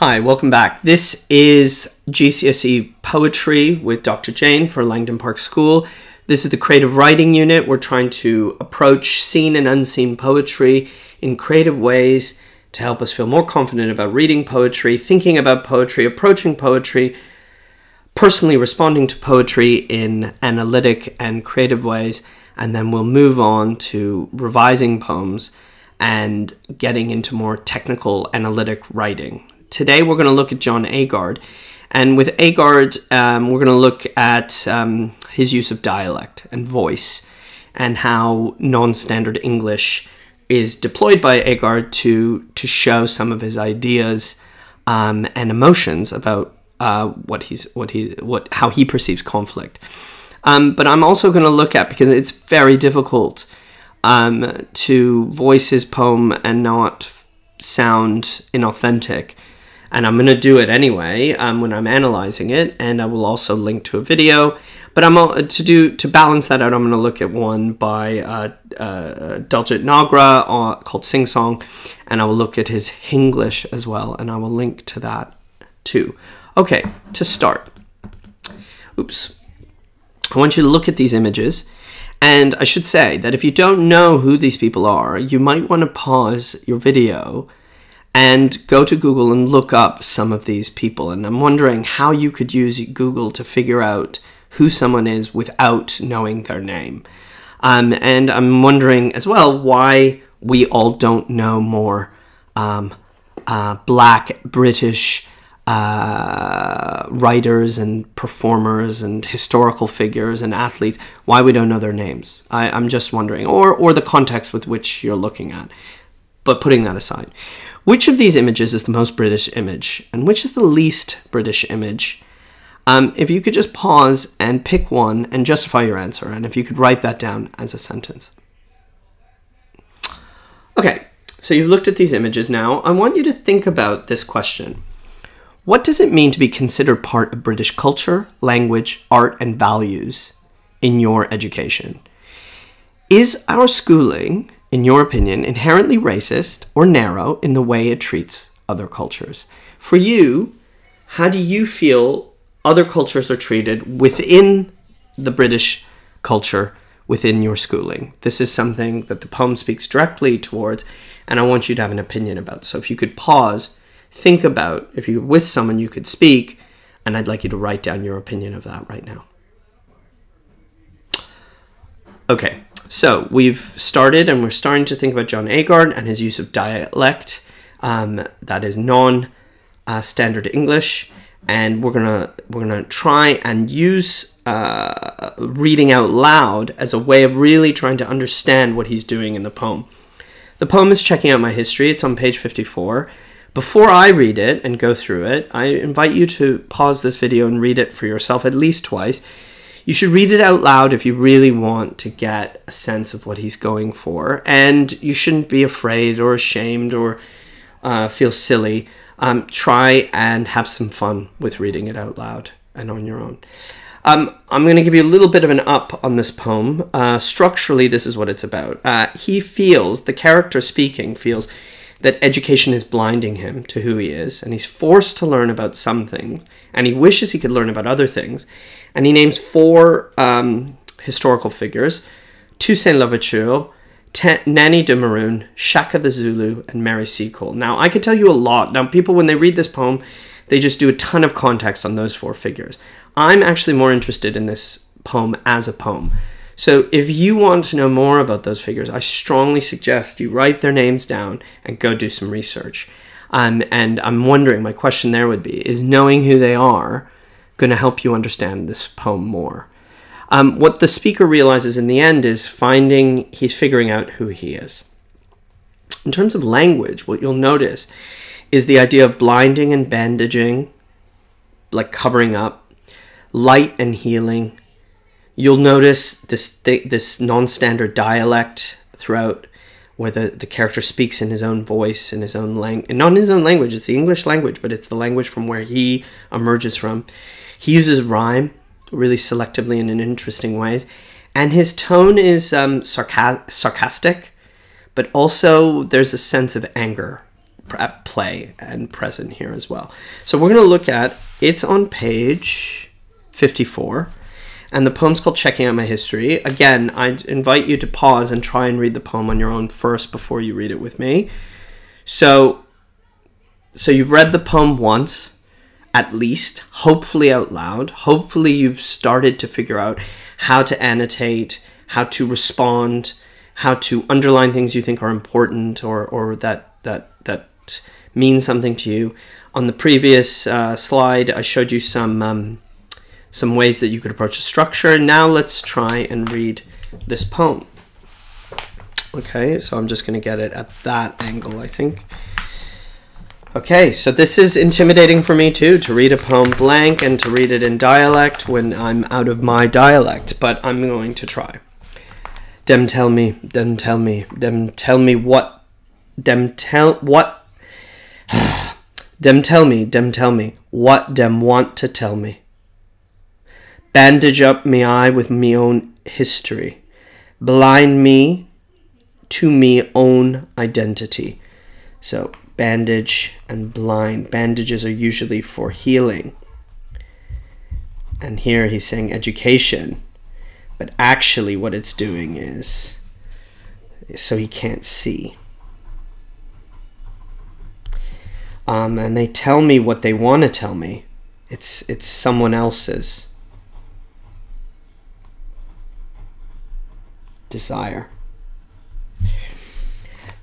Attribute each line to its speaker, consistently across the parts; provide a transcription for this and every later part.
Speaker 1: Hi, welcome back. This is GCSE Poetry with Dr. Jain for Langdon Park School. This is the creative writing unit. We're trying to approach seen and unseen poetry in creative ways to help us feel more confident about reading poetry, thinking about poetry, approaching poetry, personally responding to poetry in analytic and creative ways, and then we'll move on to revising poems and getting into more technical analytic writing today we're going to look at John Agard. And with Agard, um, we're going to look at um, his use of dialect and voice and how non standard English is deployed by Agard to, to show some of his ideas um, and emotions about uh, what he's what he what how he perceives conflict. Um, but I'm also going to look at because it's very difficult um, to voice his poem and not sound inauthentic and I'm going to do it anyway um, when I'm analyzing it, and I will also link to a video. But I'm to do to balance that out. I'm going to look at one by uh, uh, Daljit Nagra uh, called Singh Song, and I will look at his Hinglish as well, and I will link to that too. Okay, to start. Oops. I want you to look at these images. And I should say that if you don't know who these people are, you might want to pause your video and go to Google and look up some of these people. And I'm wondering how you could use Google to figure out who someone is without knowing their name. Um, and I'm wondering as well why we all don't know more um, uh, black British uh, writers and performers and historical figures and athletes, why we don't know their names. I, I'm just wondering, or, or the context with which you're looking at. But putting that aside, which of these images is the most British image, and which is the least British image? Um, if you could just pause and pick one and justify your answer, and if you could write that down as a sentence. Okay, so you've looked at these images now. I want you to think about this question. What does it mean to be considered part of British culture, language, art, and values in your education? Is our schooling in your opinion, inherently racist or narrow in the way it treats other cultures? For you, how do you feel other cultures are treated within the British culture within your schooling? This is something that the poem speaks directly towards, and I want you to have an opinion about. So if you could pause, think about if you're with someone you could speak, and I'd like you to write down your opinion of that right now. Okay, so we've started and we're starting to think about John Agard and his use of dialect um, that is non uh, standard English. And we're gonna we're gonna try and use uh, reading out loud as a way of really trying to understand what he's doing in the poem. The poem is checking out my history. It's on page 54. Before I read it and go through it, I invite you to pause this video and read it for yourself at least twice you should read it out loud if you really want to get a sense of what he's going for. And you shouldn't be afraid or ashamed or uh, feel silly. Um, try and have some fun with reading it out loud and on your own. Um, I'm going to give you a little bit of an up on this poem. Uh, structurally, this is what it's about. Uh, he feels, the character speaking feels, that education is blinding him to who he is, and he's forced to learn about some things, and he wishes he could learn about other things. And he names four um, historical figures Toussaint Louverture, Nanny de Maroon, Shaka the Zulu, and Mary Seacole. Now, I could tell you a lot. Now, people, when they read this poem, they just do a ton of context on those four figures. I'm actually more interested in this poem as a poem. So if you want to know more about those figures, I strongly suggest you write their names down and go do some research. Um, and I'm wondering, my question there would be, is knowing who they are going to help you understand this poem more? Um, what the speaker realizes in the end is finding, he's figuring out who he is. In terms of language, what you'll notice is the idea of blinding and bandaging, like covering up, light and healing, You'll notice this th- this non-standard dialect throughout, where the, the character speaks in his own voice, in his own language, not in his own language. It's the English language, but it's the language from where he emerges from. He uses rhyme really selectively and in interesting ways, and his tone is um, sarca- sarcastic, but also there's a sense of anger at play and present here as well. So we're going to look at it's on page 54 and the poem's called Checking Out My History. Again, I invite you to pause and try and read the poem on your own first before you read it with me. So so you've read the poem once at least, hopefully out loud. Hopefully you've started to figure out how to annotate, how to respond, how to underline things you think are important or or that that that mean something to you. On the previous uh, slide, I showed you some um, some ways that you could approach a structure. Now let's try and read this poem. Okay, so I'm just going to get it at that angle, I think. Okay, so this is intimidating for me too, to read a poem blank and to read it in dialect when I'm out of my dialect, but I'm going to try. Dem tell me, dem tell me, dem tell me what, dem tell, what, dem tell me, dem tell me, what dem want to tell me. Bandage up me eye with me own history. Blind me to me own identity. So, bandage and blind. Bandages are usually for healing. And here he's saying education. But actually, what it's doing is so he can't see. Um, and they tell me what they want to tell me. It's it's someone else's. desire.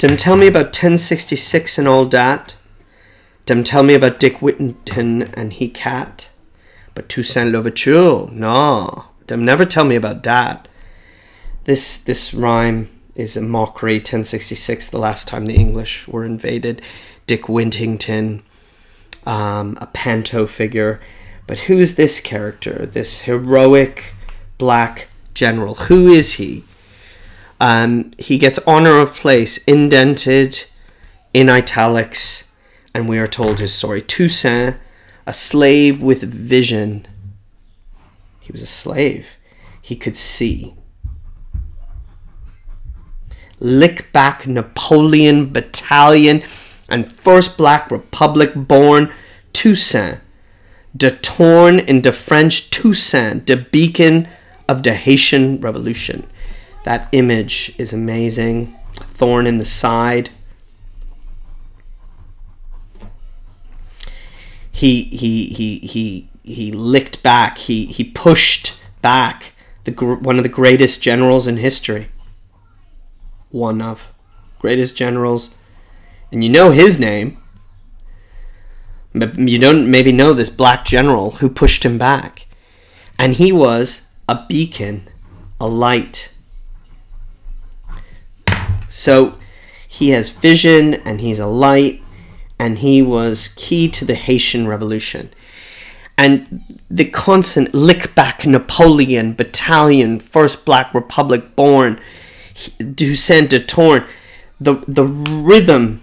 Speaker 1: Dem tell me about 1066 and all that. Dem tell me about Dick Whittington and he cat. But Toussaint Louverture, no. Dem never tell me about that. This this rhyme is a mockery. 1066, the last time the English were invaded. Dick Whittington, um, a panto figure. But who's this character? This heroic black general. Who is he? Um, he gets honor of place indented in italics, and we are told his story. Toussaint, a slave with vision. He was a slave. He could see. Lick back Napoleon battalion and first Black Republic born Toussaint, de torn in the French Toussaint, the beacon of the Haitian Revolution. That image is amazing. Thorn in the side. He he he he he licked back. He he pushed back the one of the greatest generals in history. One of greatest generals, and you know his name. But you don't maybe know this black general who pushed him back, and he was a beacon, a light so he has vision and he's a light and he was key to the Haitian Revolution. And the constant lick back Napoleon, battalion, first Black Republic born, Toussaint de Torn, the, the rhythm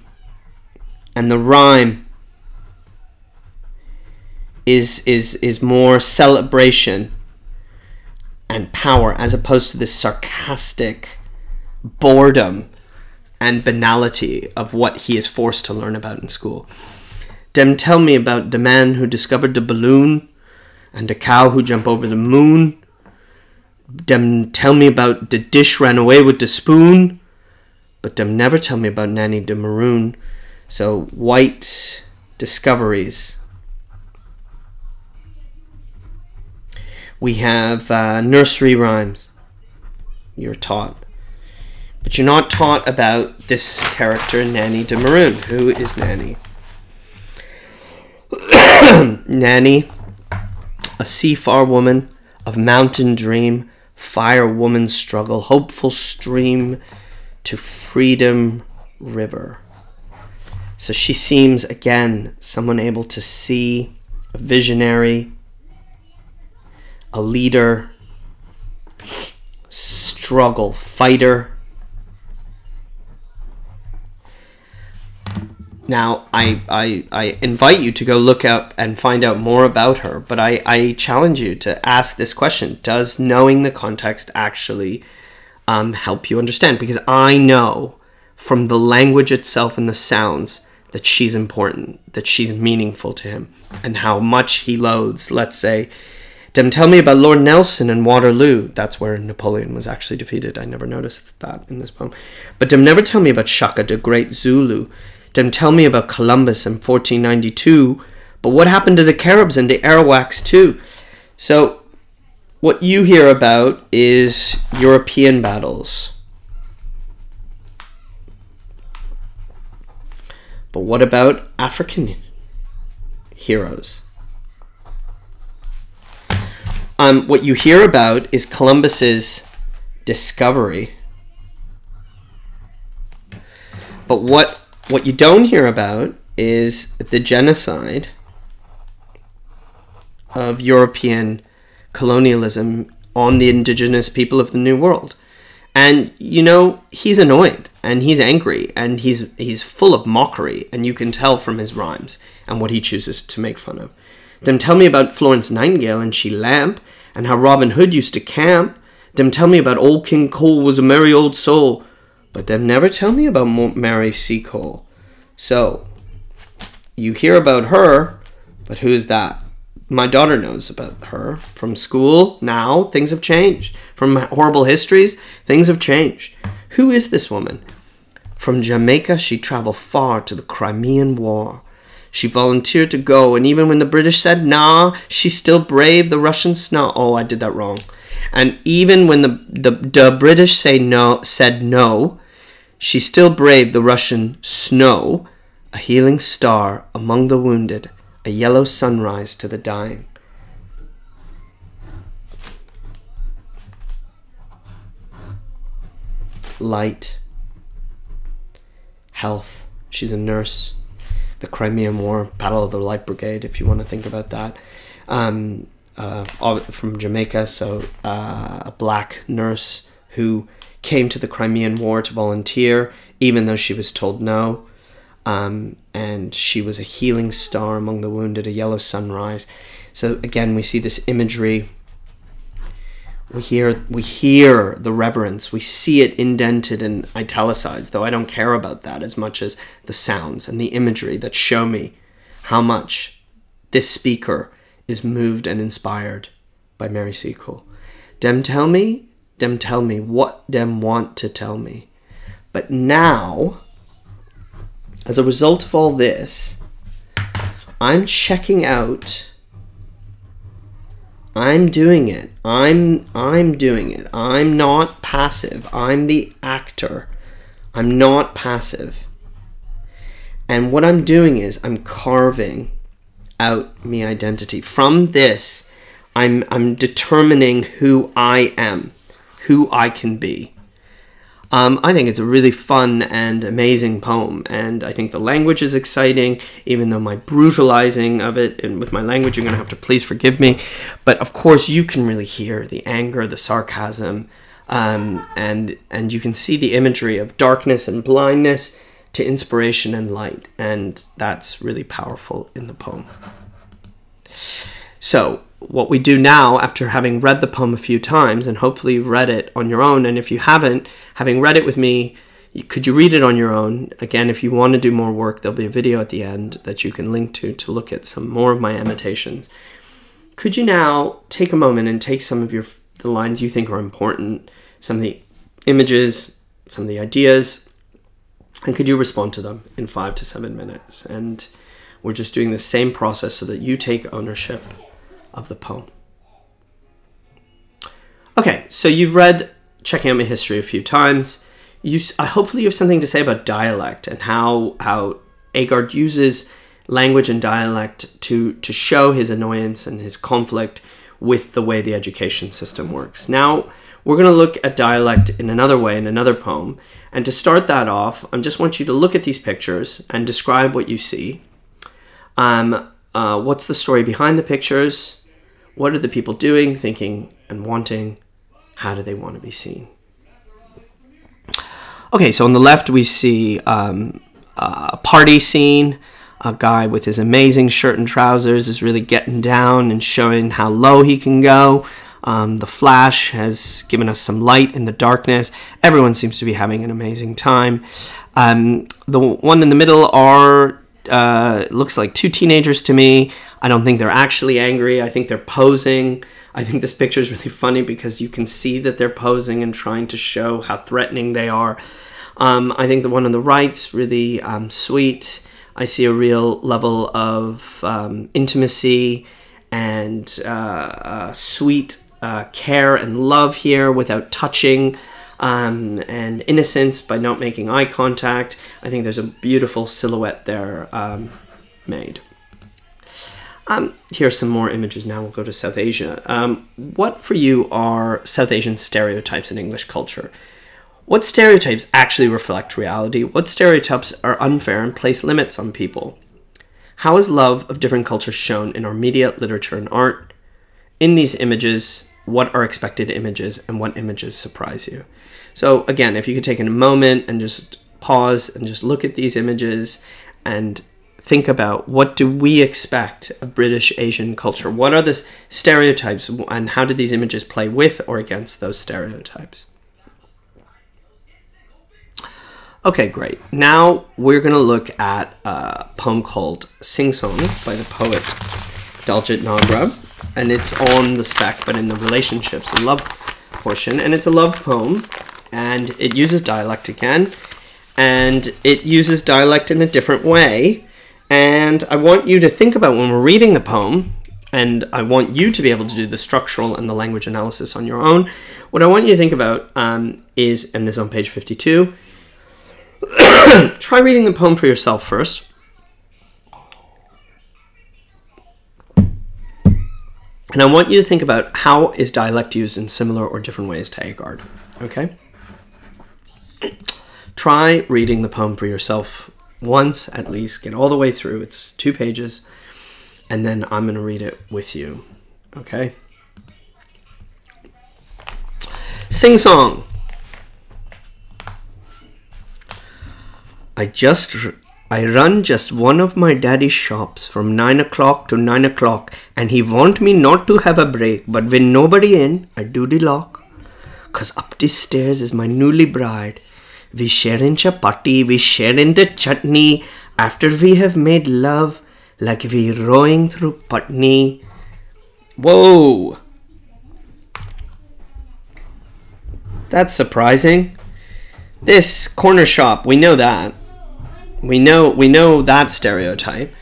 Speaker 1: and the rhyme is, is, is more celebration and power as opposed to this sarcastic boredom and banality of what he is forced to learn about in school. Dem tell me about the man who discovered the balloon and the cow who jumped over the moon. Dem tell me about the dish ran away with the spoon. But dem never tell me about Nanny de Maroon. So white discoveries. We have uh, nursery rhymes. You're taught. But you're not taught about this character, Nanny de Maroon. Who is Nanny? Nanny, a seafar woman of mountain dream, fire woman struggle, hopeful stream to freedom river. So she seems, again, someone able to see, a visionary, a leader, struggle, fighter, Now, I, I, I invite you to go look up and find out more about her, but I, I challenge you to ask this question Does knowing the context actually um, help you understand? Because I know from the language itself and the sounds that she's important, that she's meaningful to him, and how much he loathes, let's say, Dem tell me about Lord Nelson and Waterloo. That's where Napoleon was actually defeated. I never noticed that in this poem. But dem never tell me about Shaka, the great Zulu. Dem tell me about Columbus in 1492. But what happened to the Caribs and the Arawaks too? So, what you hear about is European battles. But what about African heroes? Um, what you hear about is Columbus's discovery. But what what you don't hear about is the genocide of European colonialism on the indigenous people of the New World. And you know, he's annoyed and he's angry and he's he's full of mockery and you can tell from his rhymes and what he chooses to make fun of. Them tell me about Florence Nightingale and she lamp, and how Robin Hood used to camp. Them tell me about old King Cole was a merry old soul, but them never tell me about Mary Seacole. So, you hear about her, but who's that? My daughter knows about her from school. Now things have changed. From horrible histories, things have changed. Who is this woman? From Jamaica, she traveled far to the Crimean War. She volunteered to go, and even when the British said nah, she still braved the Russian snow. Oh, I did that wrong. And even when the, the, the British say no, said no, she still braved the Russian snow, a healing star among the wounded, a yellow sunrise to the dying. Light, health. She's a nurse the Crimean War, Battle of the Light Brigade, if you want to think about that. Um, uh, from Jamaica, so uh, a black nurse who came to the Crimean War to volunteer, even though she was told no. Um, and she was a healing star among the wounded, a yellow sunrise. So again, we see this imagery we hear we hear the reverence we see it indented and italicized though i don't care about that as much as the sounds and the imagery that show me how much this speaker is moved and inspired by mary seacole dem tell me dem tell me what dem want to tell me but now as a result of all this i'm checking out I'm doing it. I'm I'm doing it. I'm not passive. I'm the actor. I'm not passive. And what I'm doing is I'm carving out me identity. From this, I'm I'm determining who I am, who I can be. Um, I think it's a really fun and amazing poem, and I think the language is exciting, even though my brutalizing of it, and with my language, you're going to have to please forgive me. But of course, you can really hear the anger, the sarcasm, um, and and you can see the imagery of darkness and blindness to inspiration and light, and that's really powerful in the poem. So what we do now after having read the poem a few times and hopefully you've read it on your own. And if you haven't having read it with me could you read it on your own? Again if you want to do more work there'll be a video at the end that you can link to to look at some more of my annotations. Could you now take a moment and take some of your the lines you think are important some of the images some of the ideas and could you respond to them in five to seven minutes? And we're just doing the same process so that you take ownership of the poem. Okay, so you've read Checking Out My History a few times. You, uh, hopefully, you have something to say about dialect and how how Agard uses language and dialect to to show his annoyance and his conflict with the way the education system works. Now, we're going to look at dialect in another way in another poem. And to start that off, I just want you to look at these pictures and describe what you see. Um, uh, what's the story behind the pictures? What are the people doing, thinking, and wanting? How do they want to be seen? Okay, so on the left we see um, a party scene. A guy with his amazing shirt and trousers is really getting down and showing how low he can go. Um, the flash has given us some light in the darkness. Everyone seems to be having an amazing time. Um, the one in the middle are uh, looks like two teenagers to me. I don't think they're actually angry. I think they're posing. I think this picture is really funny because you can see that they're posing and trying to show how threatening they are. Um, I think the one on the right's really um, sweet. I see a real level of um, intimacy and uh, uh, sweet uh, care and love here without touching. Um, and innocence by not making eye contact. I think there's a beautiful silhouette there um, made. Um, are some more images now. We'll go to South Asia. Um, what for you are South Asian stereotypes in English culture? What stereotypes actually reflect reality? What stereotypes are unfair and place limits on people? How is love of different cultures shown in our media, literature, and art? In these images, what are expected images and what images surprise you? So, again, if you could take a moment and just pause and just look at these images and think about what do we expect of British Asian culture? What are the stereotypes and how do these images play with or against those stereotypes? Okay, great. Now we're going to look at a poem called Singh Song by the poet Daljit Nagra. And it's on the spec, but in the relationships and love portion. And it's a love poem, and it uses dialect again. And it uses dialect in a different way. And I want you to think about when we're reading the poem, and I want you to be able to do the structural and the language analysis on your own. What I want you to think about um, is, and this is on page 52, try reading the poem for yourself first. And I want you to think about how is dialect used in similar or different ways to Agard. Okay? Try reading the poem for yourself once at least. Get all the way through. It's two pages. And then I'm going to read it with you. Okay? Singh song. I just I run just one of my daddy's shops from 9 o'clock to 9 o'clock and he want me not to have a break but when nobody in I do the lock cause up the stairs is my newly bride we share in chapati we share in the chutney. After we have made love like we rowing through Putney whoa. That's surprising. This corner shop we know that. We know we know that stereotype.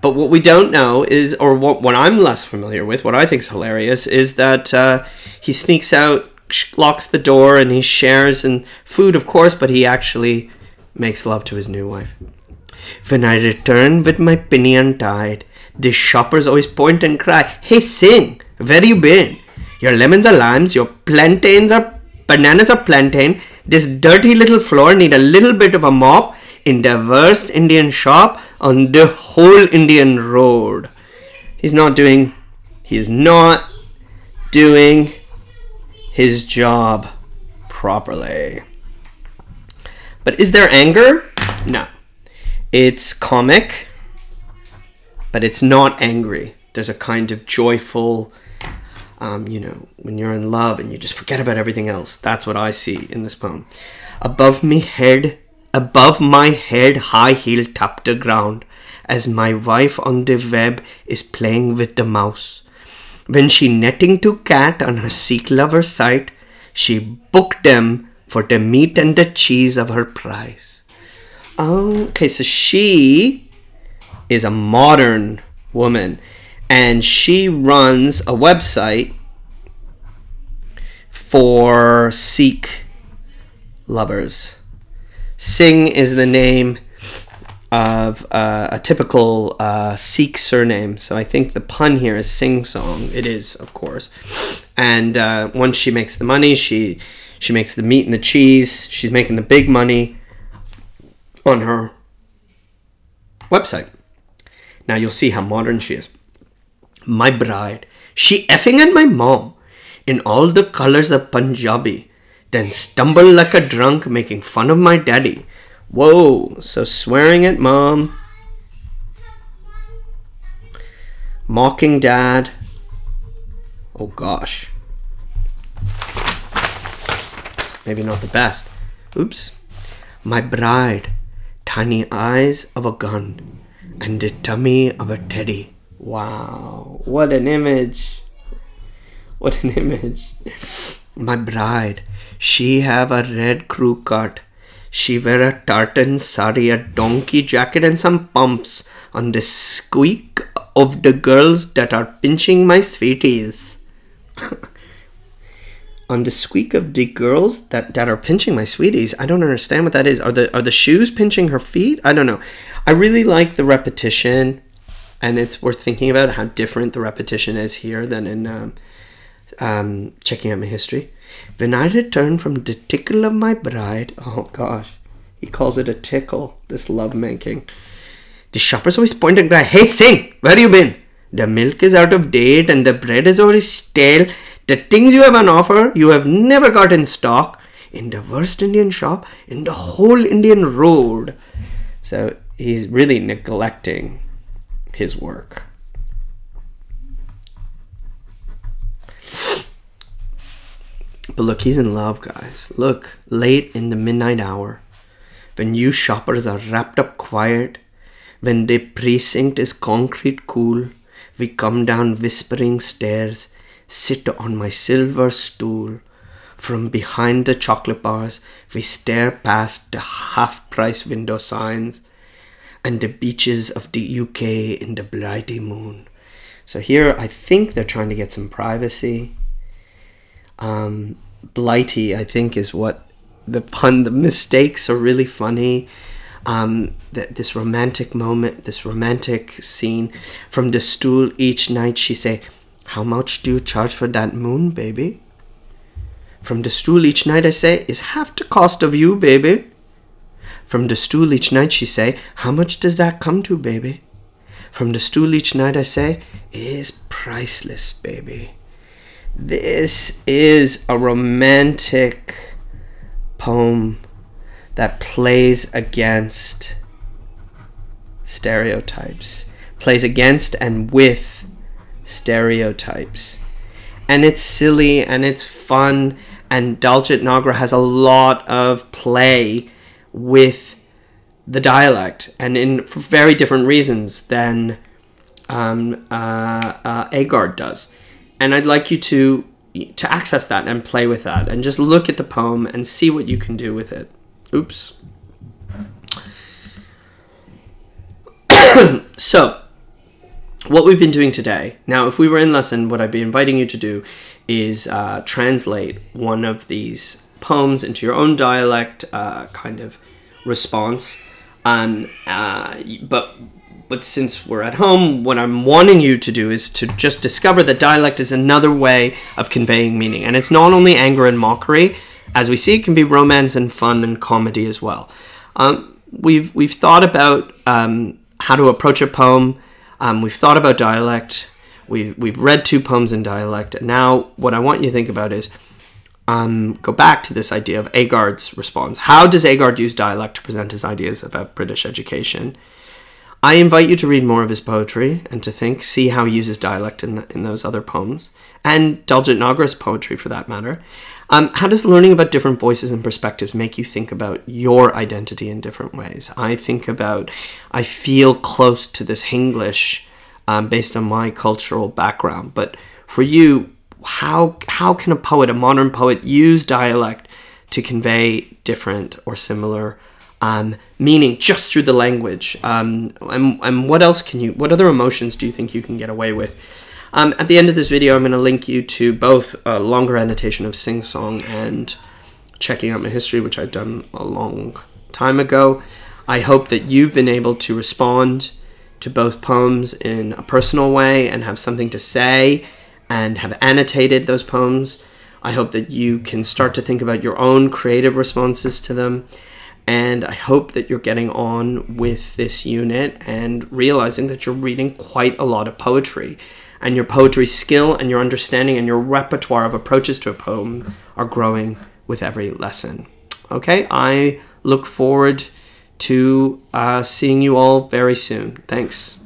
Speaker 1: But what we don't know is, or what, what I'm less familiar with, what I think is hilarious, is that uh, he sneaks out, locks the door, and he shares and food, of course, but he actually makes love to his new wife. When I return with my pinion tied, the shoppers always point and cry, Hey, Singh, where you been? Your lemons are limes, your plantains are bananas are plantain. This dirty little floor need a little bit of a mop in the worst Indian shop on the whole Indian road. He's not doing, he's not doing his job properly. But is there anger? No. It's comic, but it's not angry. There's a kind of joyful, um, you know, when you're in love and you just forget about everything else. That's what I see in this poem. Above me head Above my head, high heel tapped the ground as my wife on the web is playing with the mouse. When she netting to cat on her Sikh lover site, she booked them for the meat and the cheese of her prize. Okay, so she is a modern woman and she runs a website for Sikh lovers. Singh is the name of uh, a typical uh, Sikh surname. So I think the pun here is sing song. It is, of course. And uh, once she makes the money, she she makes the meat and the cheese. She's making the big money on her website. Now you'll see how modern she is. My bride, she effing at my mom in all the colors of Punjabi then stumble like a drunk, making fun of my daddy. Whoa, so swearing at mom, mocking dad. Oh gosh. Maybe not the best. Oops. My bride, tiny eyes of a gun, and the tummy of a teddy. Wow, what an image! What an image. My bride, she have a red crew cut. She wear a tartan sari, a donkey jacket, and some pumps on the squeak of the girls that are pinching my sweeties. on the squeak of the girls that, that are pinching my sweeties. I don't understand what that is. Are the are the shoes pinching her feet? I don't know. I really like the repetition, and it's worth thinking about how different the repetition is here than in um, um, checking out my history. When I return from the tickle of my bride, oh gosh, he calls it a tickle. This love making. The shopper's always and cry, Hey, Singh! Where you been? The milk is out of date and the bread is already stale. The things you have on offer, you have never got in stock in the worst Indian shop in the whole Indian road. So he's really neglecting his work. But look, he's in love, guys. Look, late in the midnight hour, when you shoppers are wrapped up quiet, when the precinct is concrete cool, we come down whispering stairs, sit on my silver stool. From behind the chocolate bars, we stare past the half price window signs and the beaches of the UK in the bloody moon. So here, I think they're trying to get some privacy. Um, blighty, I think, is what the pun. The mistakes are really funny. Um, th- this romantic moment, this romantic scene from the stool each night. She say, "How much do you charge for that moon, baby?" From the stool each night, I say, "Is half the cost of you, baby." From the stool each night, she say, "How much does that come to, baby?" From the stool each night, I say, "Is priceless, baby." This is a romantic poem that plays against stereotypes, plays against and with stereotypes. And it's silly and it's fun, and Daljit Nagra has a lot of play with the dialect, and in for very different reasons than um, uh, uh, Agard does and I'd like you to to access that and play with that and just look at the poem and see what you can do with it. Oops. so, what we've been doing today. Now, if we were in lesson, what I'd be inviting you to do is uh, translate one of these poems into your own dialect, uh, kind of response. Um, uh, but but since we're at home, what I'm wanting you to do is to just discover that dialect is another way of conveying meaning. And it's not only anger and mockery, as we see, it can be romance and fun and comedy as well. Um, we've, we've thought about um, how to approach a poem, um, we've thought about dialect, we've, we've read two poems in dialect. And now, what I want you to think about is um, go back to this idea of Agard's response. How does Agard use dialect to present his ideas about British education? I invite you to read more of his poetry and to think, see how he uses dialect in, the, in those other poems, and Daljit Nagra's poetry for that matter. Um, how does learning about different voices and perspectives make you think about your identity in different ways? I think about, I feel close to this Hinglish um, based on my cultural background, but for you, how how can a poet, a modern poet, use dialect to convey different or similar um, meaning just through the language. Um, and, and what else can you, what other emotions do you think you can get away with? Um, at the end of this video, I'm going to link you to both a longer annotation of Singh Song and checking out my history, which I've done a long time ago. I hope that you've been able to respond to both poems in a personal way and have something to say and have annotated those poems. I hope that you can start to think about your own creative responses to them and I hope that you're getting on with this unit and realizing that you're reading quite a lot of poetry. And your poetry skill and your understanding and your repertoire of approaches to a poem are growing with every lesson. Okay, I look forward to uh, seeing you all very soon. Thanks.